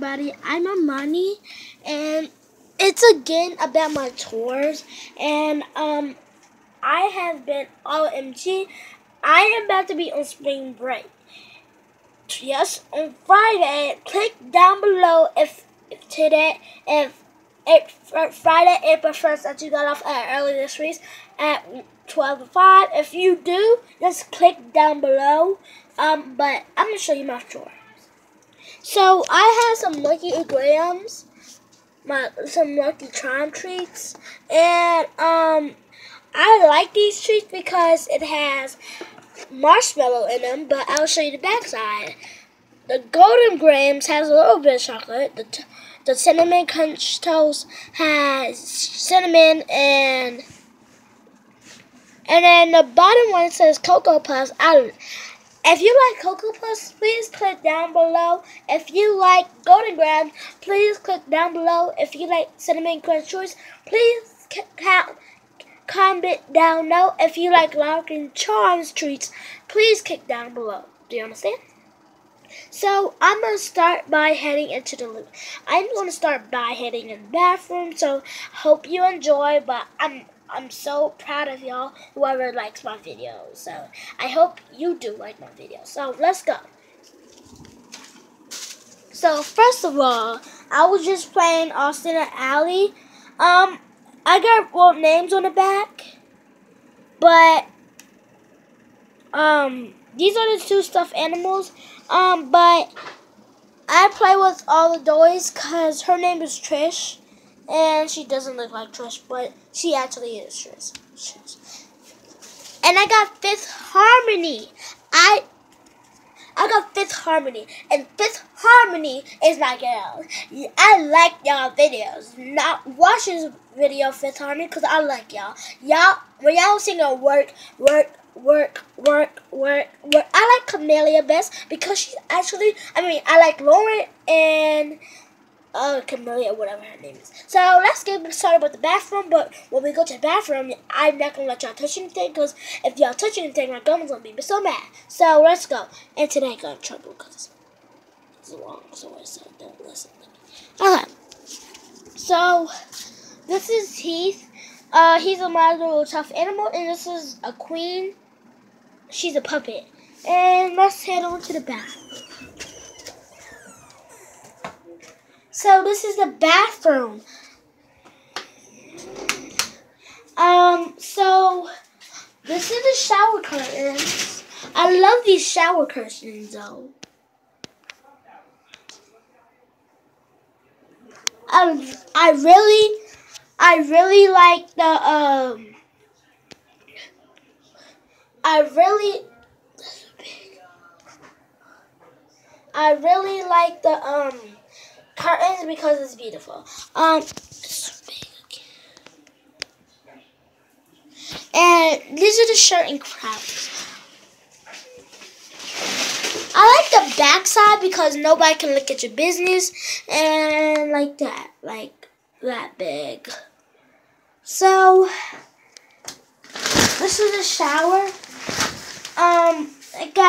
everybody. I'm Amani, and it's again about my tours. And um, I have been all OMG. I am about to be on spring break. Yes, on Friday. Click down below if, if today if, if Friday April first that you got off at early this week at twelve to. If you do, just click down below. Um, but I'm gonna show you my tour. So I have some Lucky Grahams, my some Lucky Charm treats, and um, I like these treats because it has marshmallow in them. But I'll show you the backside. The Golden Grahams has a little bit of chocolate. The the cinnamon crunch toast has cinnamon and and then the bottom one says Cocoa Puffs. I if you like Cocoa Puffs, please click down below. If you like Golden Graham, please click down below. If you like Cinnamon Crunch Choice, please comment down below. If you like Larkin Charms treats, please click down below. Do you understand? So I'm gonna start by heading into the loop. I'm gonna start by heading in the bathroom. So I hope you enjoy. But I'm I'm so proud of y'all, whoever likes my videos. So I hope you do like my videos. So let's go. So first of all, I was just playing Austin and Ally. Um, I got well names on the back, but um, these are the two stuffed animals. Um, but I play with all the toys because her name is Trish. And she doesn't look like Trish, but she actually is Trish. And I got Fifth Harmony. I I got Fifth Harmony, and Fifth Harmony is my girl. I like y'all videos. Not watch this video Fifth Harmony because I like y'all. Y'all when y'all sing a work, work, work, work, work, work. I like Camila best because she's actually. I mean, I like Lauren and uh, Camila, whatever her name is. So let's get started with the bathroom. But when we go to the bathroom, I'm not gonna let y'all touch anything because if y'all touch anything, my gum's gonna be so mad. So let's go. And today I got in trouble because it's long, so I said don't listen. Okay. So this is Heath. Uh, he's a my little tough animal, and this is a queen. She's a puppet. And let's head on to the bathroom. So this is the bathroom. Um, so this is the shower curtains. I love these shower curtains though. Um, I really, I really like the, um, I really, I really like the, um, curtains because it's beautiful. Um, and these are the shirt and crowds. I like the back side because nobody can look at your business and like that, like that big. So this is a shower. Um, I got